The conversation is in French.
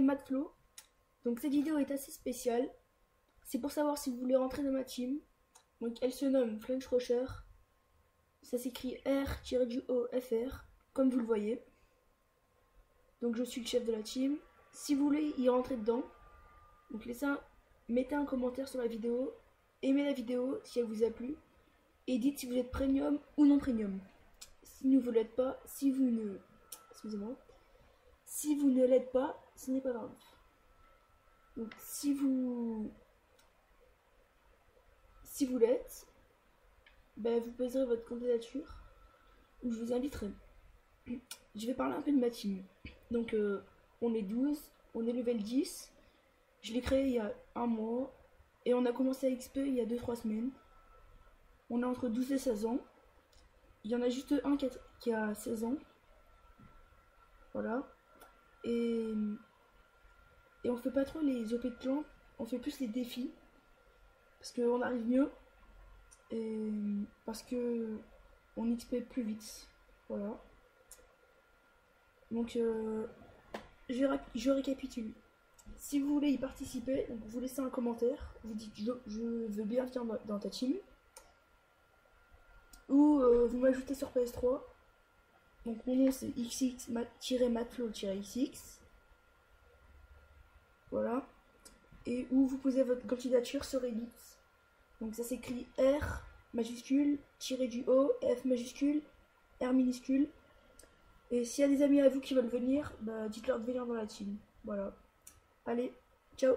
Matflow. Donc cette vidéo est assez spéciale. C'est pour savoir si vous voulez rentrer dans ma team. Donc elle se nomme French Rocher. Ça s'écrit R-O-F-R, comme vous le voyez. Donc je suis le chef de la team. Si vous voulez y rentrer dedans, donc laissez un, mettez un commentaire sur la vidéo, aimez la vidéo si elle vous a plu, et dites si vous êtes premium ou non premium. Si vous ne l'êtes pas, si vous ne... Excusez-moi. Si vous ne l'êtes pas, ce n'est pas grave. Donc si vous... Si vous l'êtes, ben, vous poserez votre candidature, ou je vous inviterai. Je vais parler un peu de ma team. Donc euh, on est 12, on est level 10. Je l'ai créé il y a un mois, et on a commencé à XP il y a 2-3 semaines. On est entre 12 et 16 ans. Il y en a juste un qui a, 16 ans. Voilà. Et, on fait pas trop les OP de clan, on fait plus les défis. Parce qu'on arrive mieux. Et parce que on XP plus vite. Voilà. Donc euh, je, récapitule. Si vous voulez y participer, vous laissez un commentaire. Vous dites je, je veux bien venir dans ta team ou euh, vous m'ajoutez sur PS3. Donc mon nom c'est xx-matflow-xx. Voilà. Et où vous posez votre candidature sur Elite. Donc ça s'écrit R majuscule, tiré du haut, F majuscule, R minuscule. Et s'il y a des amis à vous qui veulent venir, bah dites-leur de venir dans la team. Voilà. Allez, ciao